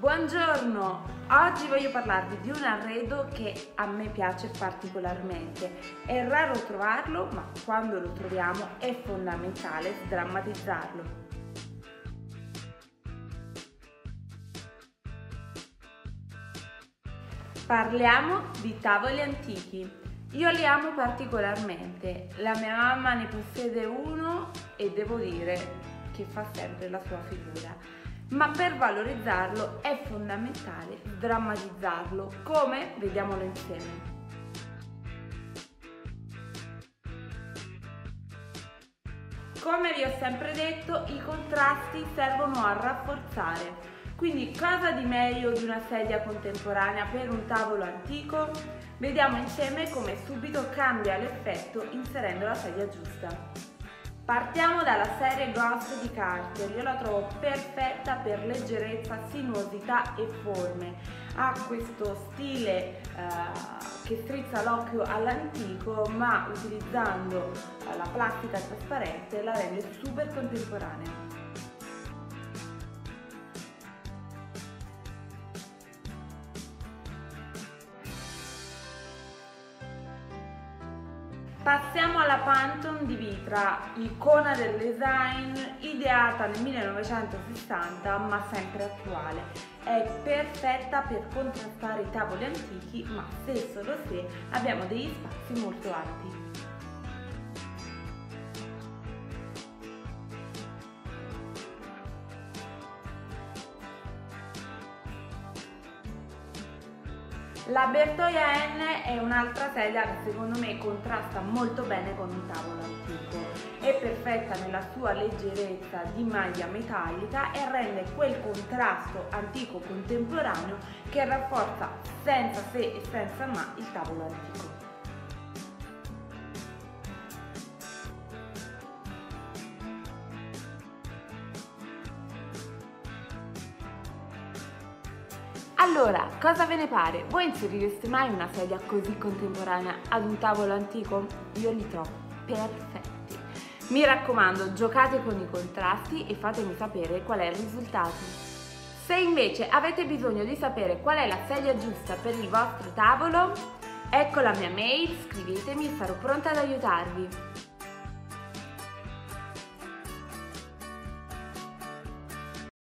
Buongiorno! Oggi voglio parlarvi di un arredo che a me piace particolarmente. È raro trovarlo, ma quando lo troviamo è fondamentale sdrammatizzarlo. Parliamo di tavoli antichi. Io li amo particolarmente. La mia mamma ne possiede uno e devo dire che fa sempre la sua figura ma per valorizzarlo è fondamentale drammatizzarlo. Come? Vediamolo insieme. Come vi ho sempre detto, i contrasti servono a rafforzare. Quindi cosa di meglio di una sedia contemporanea per un tavolo antico? Vediamo insieme come subito cambia l'effetto inserendo la sedia giusta. Partiamo dalla serie Ghost di Carter, io la trovo perfetta per leggerezza, sinuosità e forme. Ha questo stile eh, che strizza l'occhio all'antico ma utilizzando la plastica trasparente la rende super contemporanea. Passiamo alla Pantone di Vitra, icona del design, ideata nel 1960 ma sempre attuale. È perfetta per contrastare i tavoli antichi ma se solo se abbiamo degli spazi molto alti. La Bertoia N è un'altra sedia che secondo me contrasta molto bene con un tavolo antico. È perfetta nella sua leggerezza di maglia metallica e rende quel contrasto antico contemporaneo che rafforza senza se e senza ma il tavolo antico. Allora, cosa ve ne pare? Voi inserireste mai una sedia così contemporanea ad un tavolo antico? Io li trovo perfetti. Mi raccomando, giocate con i contrasti e fatemi sapere qual è il risultato. Se invece avete bisogno di sapere qual è la sedia giusta per il vostro tavolo, ecco la mia mail, scrivetemi e sarò pronta ad aiutarvi.